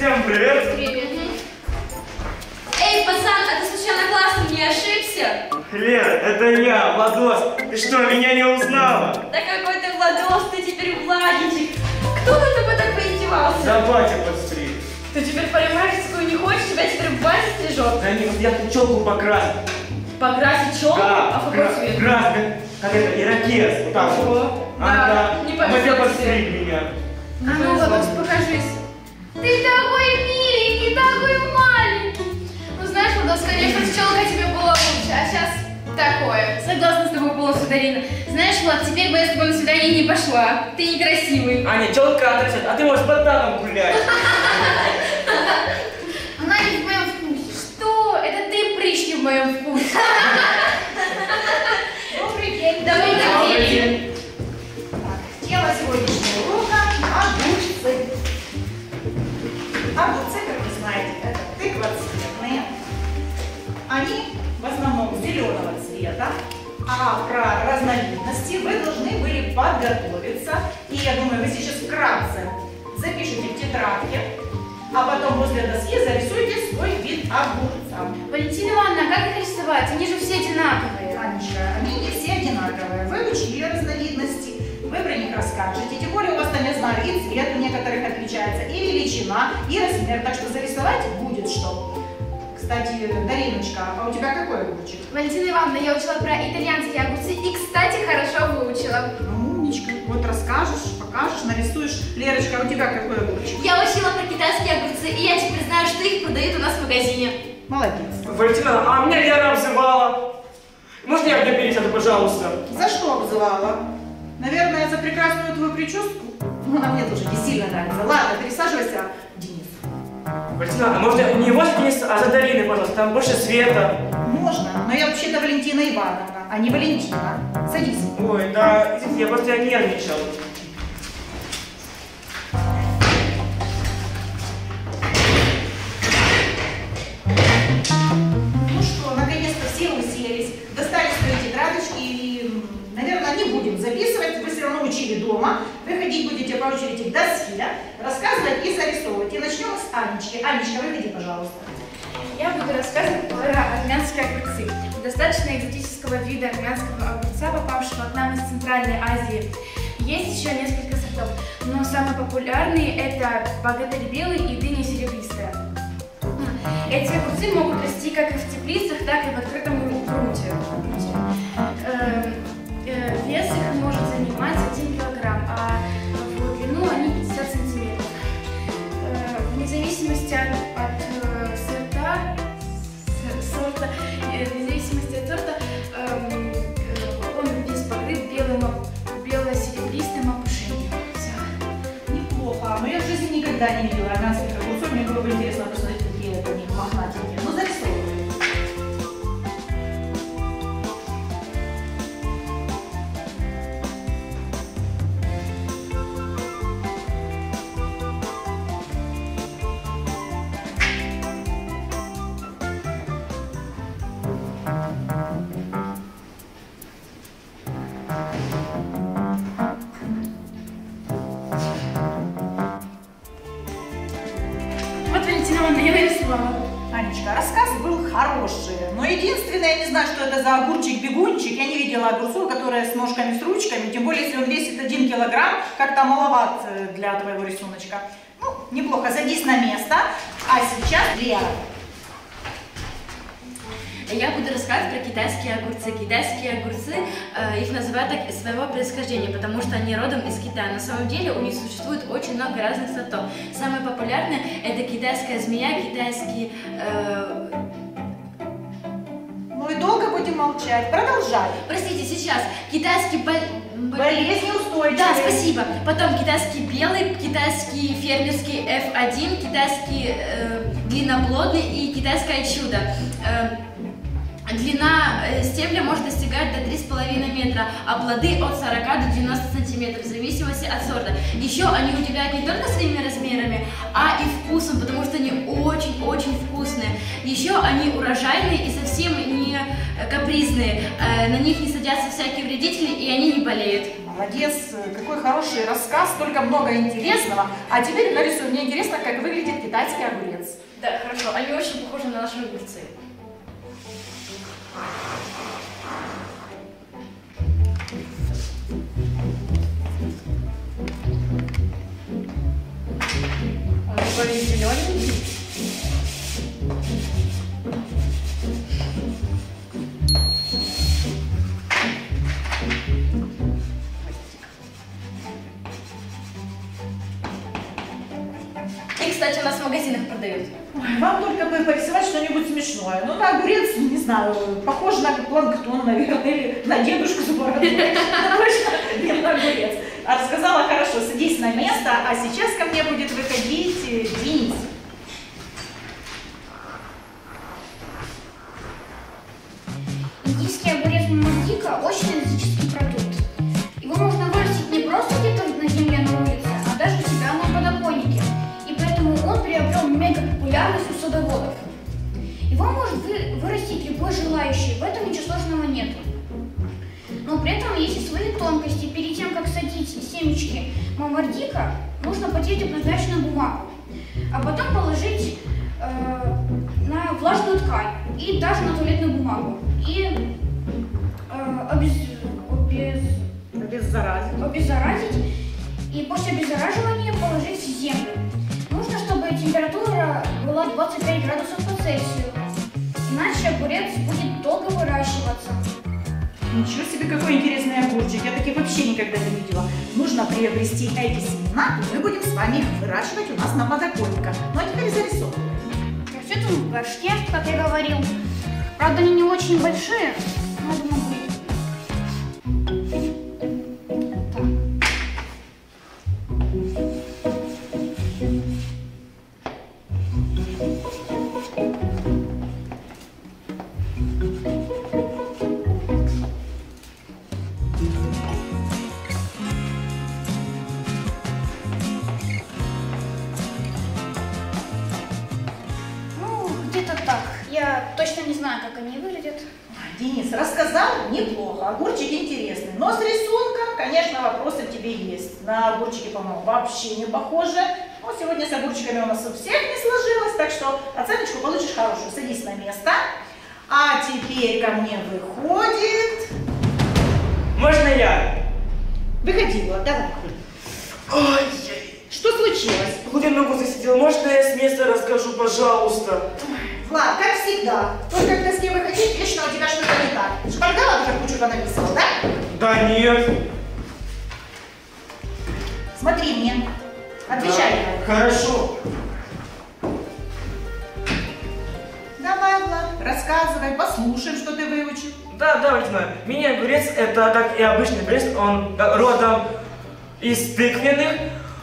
привет. Привет. Эй, пацан, а ты случайно классом не ошибся? Лер, это я, Владос. Ты что, меня не узнала? Да какой ты Владос, ты теперь Владичек. Кто на тобой так поиздевался? Да батя подстриг. Ты теперь парикмахерскую не хочешь, тебя теперь в базе стрижет? Да не, вот я тут челку покрасил. Покрасить челку? Да, а в какой цвет? красный, как это, ирокез. Вот так вот. О, Ага. да, не А батя подстриг меня. А ну, Владос, покажись. Ты такой миленький, такой маленький. Ну знаешь, Владос, конечно, с челкой тебе было лучше, а сейчас такое. Согласна с тобой полностью, Дарина. Знаешь, Влад, теперь бы я с тобой на свидание не пошла. Ты некрасивый. Аня, челка отрастет, а ты можешь с ботаном гулять. Она не в моем вкусе. Что? Это ты прыщ не в моем вкусе. свой вид огурца. Валентина Ивановна, а как их рисовать? Они же все одинаковые. Анечка, они не все одинаковые. Вы учили разновидности, вы про них расскажете. Тем более у вас там, я знаю, и цвет у некоторых отличается, и величина, и размер. Так что зарисовать будет что. Кстати, Дариночка, а у тебя какой огурчик? Валентина Ивановна, я учила про итальянские огурцы и, кстати, хорошо выучила. Ну, умничка. Вот расскажешь, покажешь, нарисуешь. Лерочка, а у тебя какой огурчик? Я учила про китайские огурцы, и я теперь знаю, что их продают у нас в магазине. Молодец. Валентина, а меня Лера обзывала. Можно я объявить это, пожалуйста? За что обзывала? Наверное, за прекрасную твою прическу? Ну, она мне тоже не сильно нравится. Ладно, пересаживайся, Денис. Валентина, а можно не его Денис, а за Дарины, пожалуйста, там больше света. Можно, но я вообще-то Валентина Ивановна, а не Валентина. Садись. Ой, да, извините, я просто я нервничал. Учили дома. Выходить будете по очереди к доске, рассказывать и зарисовывать. И начнем с Анечки. Анечка, выходи, пожалуйста. Я буду рассказывать про армянские огурцы. Достаточно экзотического вида армянского огурца, попавшего к нам из Центральной Азии. Есть еще несколько сортов, но самые популярные это богатырь белый и дыня серебристая. Эти огурцы могут расти как и в теплицах, так и в открытом грунте. Вес их может занимать 1 килограмм, а в длину они 50 сантиметров. Э, Вне зависимости от, от, э, сорта, сорта, э, вне зависимости от сорта, эм, он весь покрыт белым, бело-серебристым опушением. Всё. Неплохо. Но я в жизни никогда не видела за огурчик-бегунчик. Я не видела огурцов, которые с ножками, с ручками, тем более, если он весит один килограмм, как-то маловат э, для твоего рисуночка. Ну, неплохо, садись на место. А сейчас Лера. Я буду рассказывать про китайские огурцы. Китайские огурцы, э, их называют так из своего происхождения, потому что они родом из Китая. На самом деле у них существует очень много разных сортов. Самые популярные это китайская змея, китайский... э, будем молчать. Продолжай. простите, сейчас. Китайский... бол- бол- Болезни устойчивые. Да, спасибо. Потом китайский белый, китайский фермерский F1, китайский э, длинноплодный и китайское чудо. Э, Длина э, стебля может достигать до 3,5 метра, а плоды от 40 до 90 сантиметров, в зависимости от сорта. Еще они удивляют не только своими размерами, а и вкусом, потому что они очень-очень вкусные. Еще они урожайные и совсем не капризные. Э, На них не садятся всякие вредители, и они не болеют. молодец, какой хороший рассказ, столько много интересного. А теперь нарисуй, мне интересно, как выглядит китайский огурец. Да, хорошо. Они очень похожи на наши огурцы. Он такой зелененький. Знаю, похож на планктон, наверное, или на дедушку с бородой. Но Точно не на. А Рассказала хорошо, садись на место, а сейчас ко мне будет выходить э, Денис. Индийский огурец мамадика очень экзотический продукт. Его можно вырастить не просто где-то на земле на улице, а даже у себя на подоконнике. И поэтому он приобрел мега популярность у садоводов. Его может вы- любой желающий, в этом ничего сложного нет. Но при этом есть и свои тонкости. Перед тем, как садить семечки мамардика, нужно потереть обозначенную бумагу, а потом положить э, на влажную ткань и даже на туалетную бумагу. И э, обез- обез- Обеззаразить. обеззаразить и после обеззараживания положить в землю. Нужно, чтобы температура была 25 градусов по Цельсию, иначе огурец будет долго выращиваться. Ничего себе, какой интересный огурчик. Я таких вообще никогда не видела. Нужно приобрести эти семена, и мы будем с вами их выращивать у нас на подоконниках. Ну а теперь зарисовываем. Растет он в горшке, как я говорил. Правда, они не очень большие, но думаю, так. Я точно не знаю, как они выглядят. Денис, рассказал неплохо, огурчик интересный, но с рисунком, конечно, вопросы тебе есть. На огурчики, по-моему, вообще не похоже. Но сегодня с огурчиками у нас у всех не сложилось, так что оценочку получишь хорошую. Садись на место. А теперь ко мне выходит... Можно я? Выходи, Влад, давай. Ой, Что случилось? куда ногу засидел? Можно я с места расскажу, пожалуйста? Влад, как всегда, только к доске выходить, вечно у тебя что-то не так. Шпаргалов уже кучу понаписывал, да? Да нет. Смотри мне. Отвечай. Да, Хорошо. Давай, Влад, рассказывай, послушаем, что ты выучил. Да, да, Валентина. Мини-огурец это, как и обычный огурец, он э, родом из тыквенных,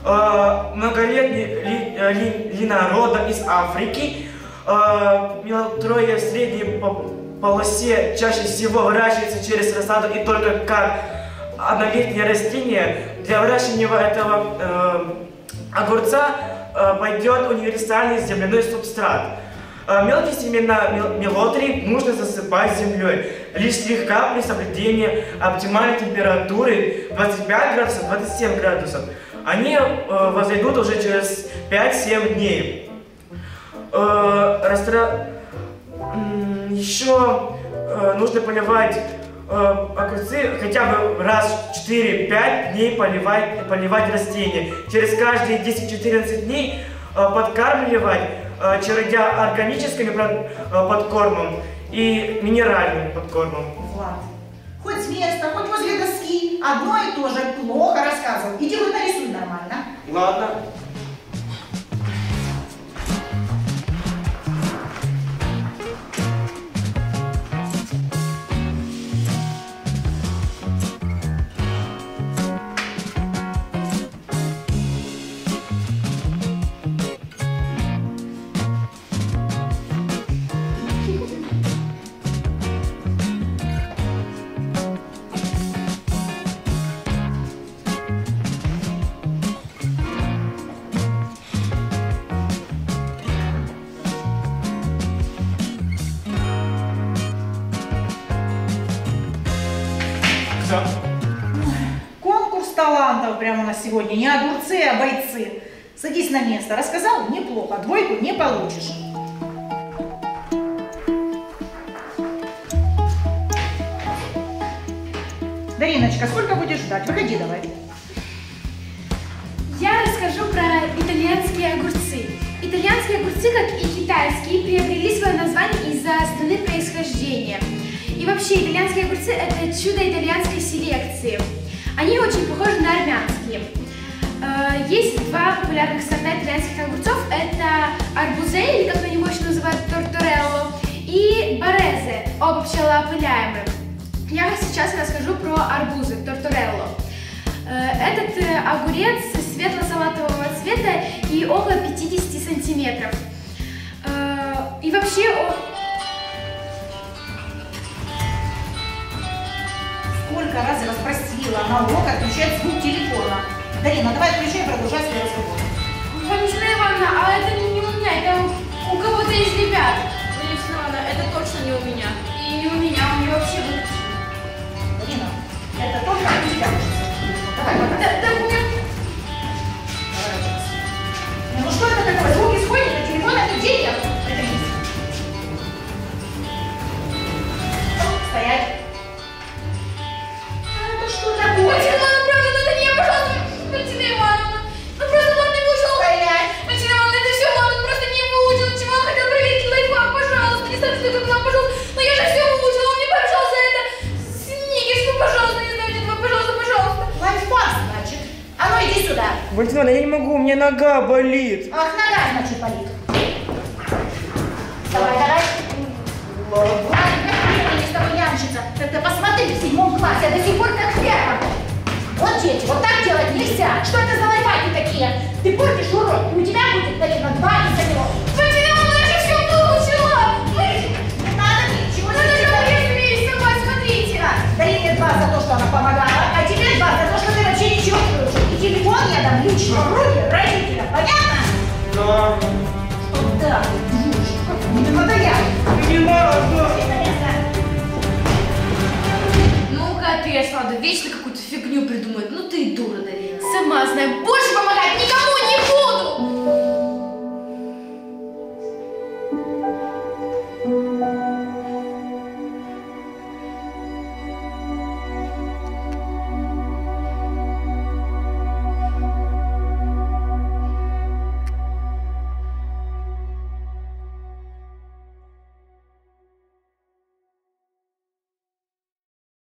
э, многолетний ли, э, ли- линородом из Африки. Э, мелотрое в средней по- полосе чаще всего выращивается через рассаду и только как однолетнее растение. Для выращивания этого э, огурца э, пойдет универсальный земляной субстрат. Э, Мелкие семена мел- мелотрий нужно засыпать землей, лишь слегка при соблюдении оптимальной температуры 25 градусов, 27 градусов. Они э, возойдут уже через 5-7 дней. Э, растра- Еще э, нужно поливать э, огурцы хотя бы раз в 4-5 дней поливать, поливать растения. Через каждые 10-14 дней э, подкармливать, э, чередя органическим э, подкормом и минеральным подкормом. Влад, хоть с места, хоть возле доски, одно и то же плохо рассказывал. Иди хоть нарисуй нормально. Ладно. Талантов прямо у нас сегодня. Не огурцы, а бойцы. Садись на место. Рассказал? Неплохо. Двойку не получишь. Дариночка, сколько будешь ждать? Выходи давай. Я расскажу про итальянские огурцы. Итальянские огурцы, как и китайские, приобрели свое название. Итальянские огурцы – это чудо итальянской селекции. Они очень похожи на армянские. Э, Есть два популярных сорта итальянских огурцов. Это арбузе, или как на него еще называют торторелло, и барезе, оба пчелоопыляемые. Я сейчас расскажу про арбузы, торторелло. Э, Этот э, огурец светло-салатового цвета и около 50 сантиметров. И вообще он... Сколько раз я вас просила на урок отключать звук телефона. Дарина, давай отключай, продолжай свой разговор. Валентина Ивановна, а это не у меня, это у- кого-то из ребят. Валентина Ивановна, это точно не у меня. И не у меня, у меня вообще выключено. Дарина, это только у тебя Валентина, я не могу, у меня нога болит. Ах, нога, значит, болит. Давай, давай. Ладно, не с тобой нянчиться. Ты, ты посмотри, в седьмом классе, я до сих пор как в первом. Вот, дети, вот так делать нельзя. Что это за лайфхаки такие? Ты портишь урок, и у тебя будет, наверное, два из-за него. Ну, капец,